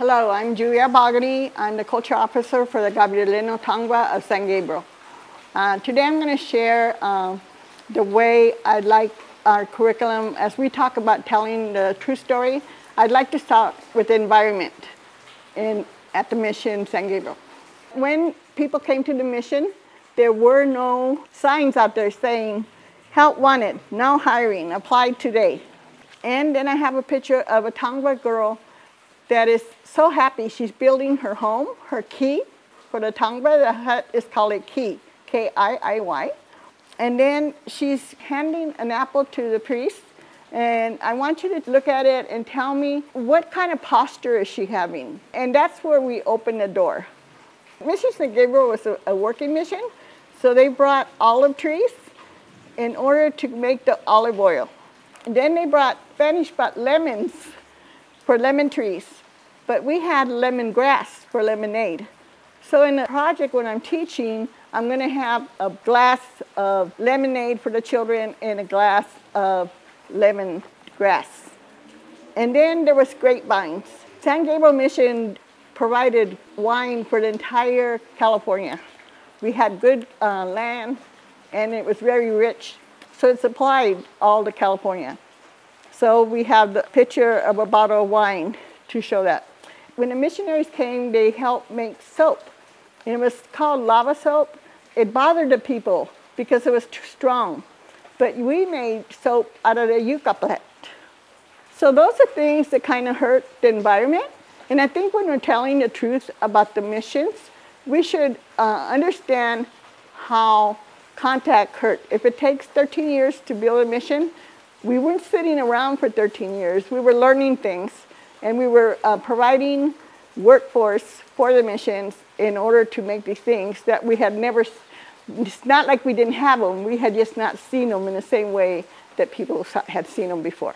Hello, I'm Julia Bogany. I'm the culture officer for the Gabrielino Tongva of San Gabriel. Uh, today I'm going to share uh, the way I'd like our curriculum, as we talk about telling the true story, I'd like to start with the environment in, at the mission San Gabriel. When people came to the mission, there were no signs out there saying, help wanted, now hiring, apply today. And then I have a picture of a Tongva girl that is so happy she's building her home, her key for the Tongva. The hut is called a key, K-I-I-Y. And then she's handing an apple to the priest. And I want you to look at it and tell me what kind of posture is she having? And that's where we open the door. Mission St. Gabriel was a, a working mission, so they brought olive trees in order to make the olive oil. And then they brought, Spanish brought lemons for lemon trees, but we had lemongrass for lemonade. So in the project when I'm teaching, I'm going to have a glass of lemonade for the children and a glass of lemon grass. And then there was grapevines. San Gabriel Mission provided wine for the entire California. We had good uh, land and it was very rich, so it supplied all the California. So we have the picture of a bottle of wine to show that. When the missionaries came, they helped make soap. And it was called lava soap. It bothered the people because it was too strong. But we made soap out of the yucca plant. So those are things that kind of hurt the environment. And I think when we're telling the truth about the missions, we should uh, understand how contact hurt. If it takes 13 years to build a mission, we weren't sitting around for 13 years. We were learning things and we were uh, providing workforce for the missions in order to make these things that we had never, it's not like we didn't have them, we had just not seen them in the same way that people had seen them before.